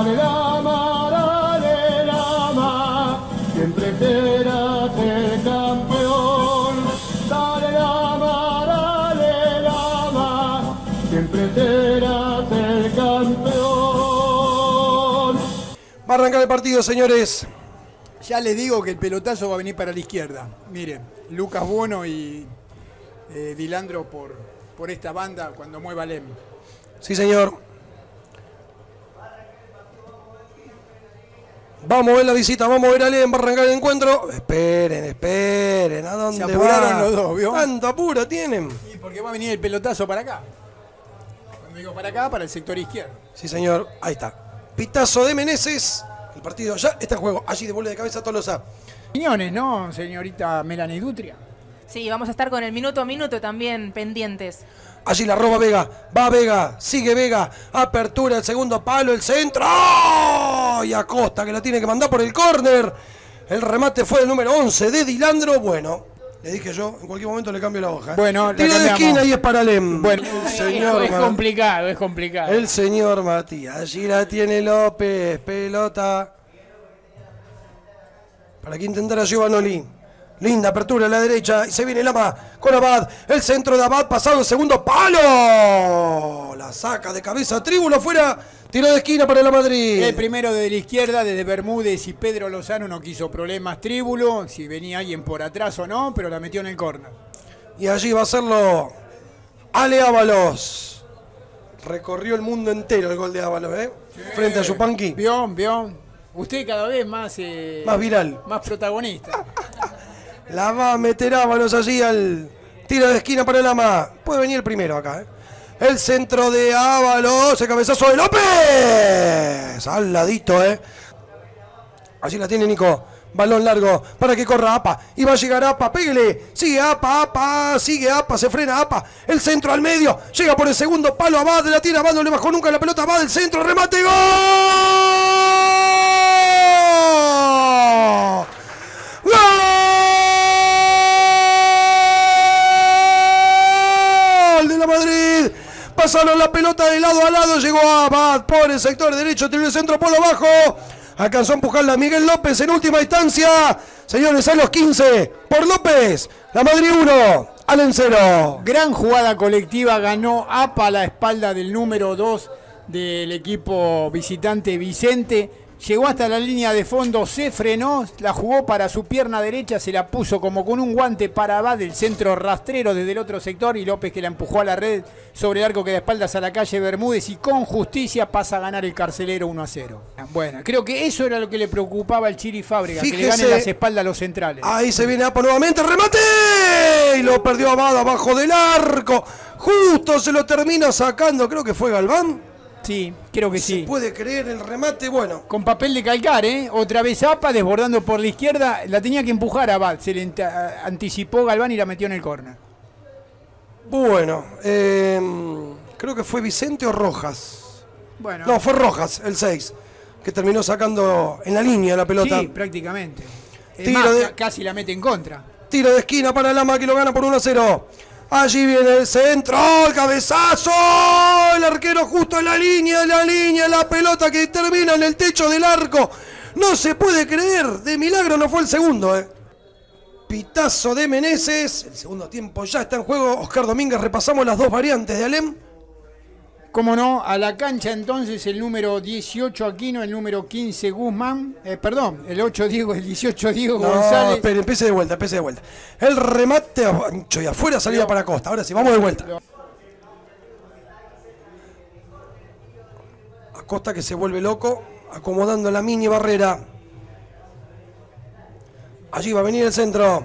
Dale lama, dale lama, siempre serás el campeón. Dale lama, dale lama, siempre serás el campeón. Va a arrancar el partido, señores. Ya les digo que el pelotazo va a venir para la izquierda. Miren, Lucas Bono y eh, Dilandro por, por esta banda cuando mueva Lem. Sí, señor. Vamos a ver la visita, vamos a ver a Alem, va a arrancar el encuentro. Esperen, esperen, ¿a dónde Se apuraron va? los dos, ¿vio? ¿Cuánto apuro tienen? Y porque va a venir el pelotazo para acá. Cuando digo para acá, para el sector izquierdo. Sí, señor, ahí está. Pitazo de Meneses. El partido ya está en juego. Allí devuelve de cabeza Tolosa. Opiniones, ¿no, señorita Melanie Dutria? Sí, vamos a estar con el minuto a minuto también pendientes. Allí la roba Vega. Va Vega. Sigue Vega. Apertura el segundo palo. El centro. ¡Oh! Y Acosta que la tiene que mandar por el córner. El remate fue el número 11 de Dilandro. Bueno, le dije yo, en cualquier momento le cambio la hoja. ¿eh? Bueno, tiro de esquina y es para Lem. Bueno, el señor, es complicado, es complicado. el señor Matías. Allí la tiene López. Pelota. Para que intentara Giovanoli. Linda apertura a la derecha. Y se viene Lama con Abad. El centro de Abad pasado el segundo palo. La saca de cabeza. Tríbulo fuera. Tiro de esquina para la Madrid. El primero desde la izquierda, desde Bermúdez y Pedro Lozano no quiso problemas tríbulo, si venía alguien por atrás o no, pero la metió en el córner. Y allí va a hacerlo Ale Ábalos. Recorrió el mundo entero el gol de Ábalos, ¿eh? Frente a Yupanqui. Vio, vio. Usted cada vez más eh, Más viral. más protagonista. La va a meter Ábalos allí al tiro de esquina para el Ama. Puede venir el primero acá, ¿eh? El centro de Ábalos. El cabezazo de López. Al ladito, ¿eh? Allí la tiene Nico. Balón largo para que corra Apa. Y va a llegar Apa. Pégale. Sigue Apa, Apa. Sigue Apa. Se frena Apa. El centro al medio. Llega por el segundo palo. Abad la tira. Abad no le bajó nunca la pelota. Abad del centro. Remate. ¡Gol! Pasaron la pelota de lado a lado, llegó Abad por el sector derecho, tiró el centro por lo bajo. Alcanzó a empujarla Miguel López en última instancia. Señores, a los 15 por López. La Madrid 1, Allen 0. Gran jugada colectiva, ganó APA a la espalda del número 2 del equipo visitante Vicente. Llegó hasta la línea de fondo, se frenó, la jugó para su pierna derecha, se la puso como con un guante para Abad del centro rastrero desde el otro sector y López que la empujó a la red sobre el arco que da espaldas a la calle Bermúdez y con justicia pasa a ganar el carcelero 1 a 0. Bueno, creo que eso era lo que le preocupaba al Chiri Fábrega, que le ganen las espaldas a los centrales. Ahí se viene Apa nuevamente, remate. Y lo perdió Abad abajo del arco. Justo se lo termina sacando, creo que fue Galván. Sí, creo que sí. Puede creer el remate, bueno. Con papel de calcar, ¿eh? Otra vez APA desbordando por la izquierda. La tenía que empujar a Abad. Se le anticipó Galván y la metió en el córner. Bueno, eh, creo que fue Vicente o Rojas. Bueno, No, fue Rojas, el 6, que terminó sacando en la línea la pelota. sí, prácticamente. Tiro más, de- ca- casi la mete en contra. Tiro de esquina para Lama que lo gana por 1 a 0. Allí viene el centro, el cabezazo, el arquero justo en la línea, en la línea, la pelota que termina en el techo del arco. No se puede creer, de milagro no fue el segundo, eh. Pitazo de Meneses, el segundo tiempo ya está en juego. Oscar Domínguez, repasamos las dos variantes de Alem. Cómo no, a la cancha entonces el número 18 Aquino, el número 15 Guzmán, eh, perdón, el 8 Diego, el 18 Diego No, González. espere, empiece de vuelta, empiece de vuelta. El remate ancho y afuera salida para Costa. Ahora sí, vamos de vuelta. Acosta que se vuelve loco, acomodando la mini barrera. Allí va a venir el centro.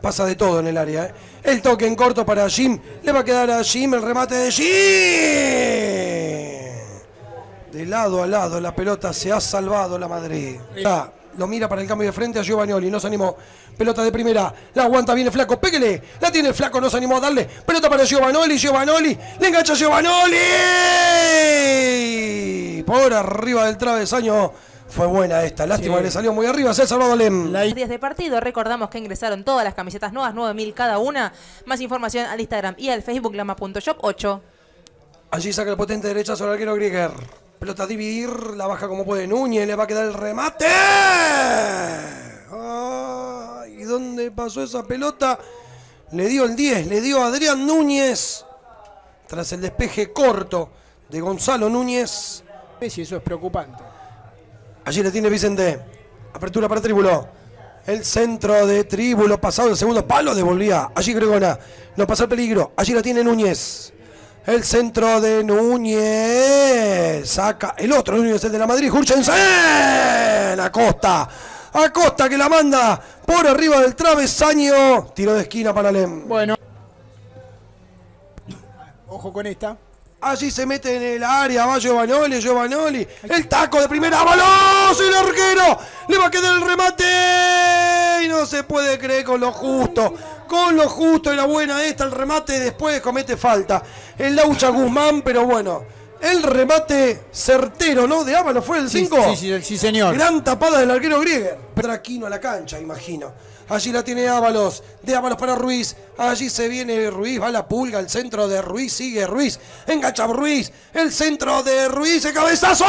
Pasa de todo en el área. ¿eh? El toque en corto para Jim. Le va a quedar a Jim el remate de Jim. De lado a lado la pelota se ha salvado la Madrid. Ya, lo mira para el cambio de frente a Giovanni, no se animó. Pelota de primera, la aguanta, viene flaco, pégale. La tiene el flaco, no se animó a darle. Pelota para Giovanni, Giovanni, le engancha Giovanni. Por arriba del travesaño. Fue buena esta, lástima Sí. que le salió muy arriba. Se ha salvado Lem. La- Días de partido, recordamos que ingresaron todas las camisetas nuevas, 9000 cada una. Más información al Instagram y al Facebook lama.shop 8. Allí saca el potente derecha sobre el arquero Grieger. Pelota a dividir, la baja como puede Núñez, le va a quedar el remate. ¿Y dónde pasó esa pelota? Le dio el 10, le dio a Adrián Núñez. Tras el despeje corto de Gonzalo Núñez. Sí, eso es preocupante. Allí le tiene Vicente. Apertura para Tríbulo. El centro de Tríbulo pasado el segundo palo devolvía. Allí Gregona. No pasa el peligro. Allí la tiene Núñez. El centro de Núñez. Saca el otro Núñez, el de la Madrid. Jurchensen. Acosta. Acosta que la manda por arriba del travesaño. Tiro de esquina para Lem. Bueno. Ojo con esta. Allí se mete en el área, va Giovanoli, Giovanoli. El taco de primera, ¡Valos! El arquero. Le va a quedar el remate. Y no se puede creer con lo justo. Con lo justo y la buena esta, el remate. Después comete falta. El Laucha Guzmán, pero bueno. El remate certero, ¿no? De Ábalos fue el 5. Sí, sí, sí, señor. Gran tapada del arquero Grieger. Traquino a la cancha, imagino. Allí la tiene Ábalos. De Ábalos para Ruiz. Allí se viene Ruiz. Va la pulga. El centro de Ruiz. Sigue Ruiz. Engancha Ruiz. El centro de Ruiz. El cabezazo.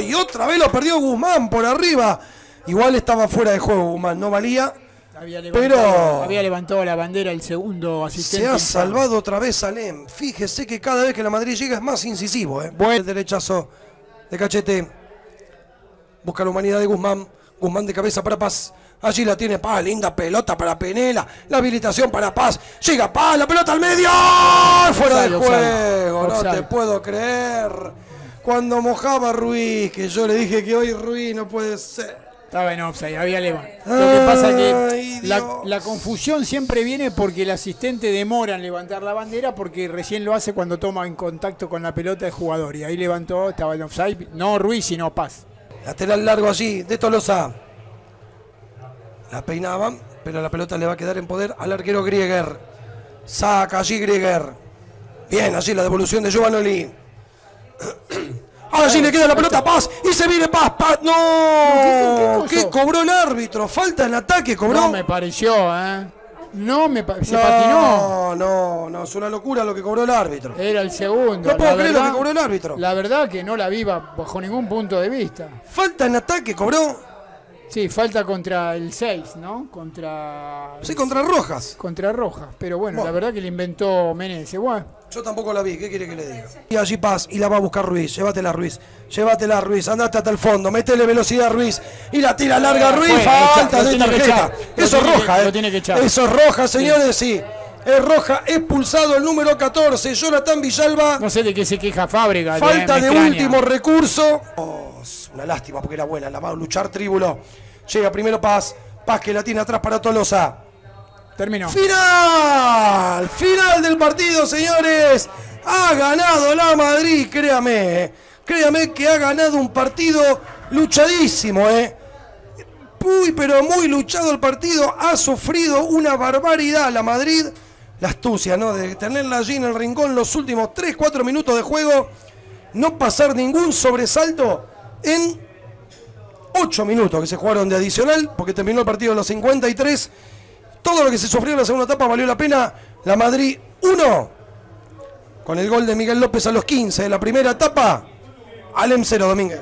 Y otra vez lo perdió Guzmán por arriba. Igual estaba fuera de juego Guzmán. No valía. Había levantado, Pero- había levantado la bandera el segundo asistente. Se ha salvado otra vez Alem. Fíjese que cada vez que la Madrid llega es más incisivo. ¿eh? Buen derechazo de cachete. Busca la humanidad de Guzmán. Guzmán de cabeza para Paz. Allí la tiene Paz. Linda pelota para Penela. La habilitación para Paz. Llega Paz. La pelota al medio. Fuera de juego. No te puedo creer. Cuando mojaba Ruiz, que yo le dije que hoy Ruiz no puede ser. Estaba en offside, había levantado. Lo que pasa que la confusión siempre viene porque el asistente demora en levantar la bandera porque recién lo hace cuando toma en contacto con la pelota el jugador. Y ahí levantó, estaba en offside. No Ruiz, sino Paz. Lateral largo allí, de Tolosa. La peinaban, pero la pelota le va a quedar en poder al arquero Grieger. Saca allí Grieger. Bien, allí la devolución de Giovanoli. Allí le queda la pelota Paz y se viene Paz. Paz. ¡No! ¿Qué- qué ¿Qué, cosa? cobró el árbitro? Falta en ataque, cobró. No me pareció, ¿eh? No me pa- se patinó. no, no, no, es una locura lo que cobró el árbitro. Era el segundo. No puedo La creer lo que cobró el árbitro. La verdad que no la vi ba- bajo ningún punto de vista. Falta en ataque, cobró. Sí, falta contra el 6, ¿no? Contra. Sí, contra Rojas. Contra Rojas. Pero bueno, Bueno. la verdad que le inventó Menezes. Bueno, Yo tampoco la vi, ¿qué quiere que le diga? Y allí Paz, y la va a buscar Ruiz, llévatela Ruiz, llévatela Ruiz, andate hasta el fondo, métele velocidad Ruiz, y la tira larga Ruiz, fue, falta de tarjeta. Eso es que- roja, ¿eh? lo tiene que echar. Eso es roja, señores, sí. Es roja, expulsado el número 14, Jonathan Villalba. no sé de qué se queja Fábrega. Falta de último recurso. Oh, una lástima porque era buena, la va a luchar Tríbulo. Llega primero Paz, Paz que la tiene atrás para Tolosa. Terminó. Final, final del partido, señores. Ha ganado la Madrid, créame. eh. Créame que ha ganado un partido luchadísimo, eh. Muy, pero muy luchado el partido. Ha sufrido una barbaridad la Madrid. La astucia, ¿no? De tenerla allí en el rincón los últimos 3-4 minutos de juego. No pasar ningún sobresalto en 8 minutos que se jugaron de adicional, porque terminó el partido a los 53. Todo lo que se sufrió en la segunda etapa valió la pena. La Madrid 1. Con el gol de Miguel López a los 15 de la primera etapa. Alem 0 Domínguez.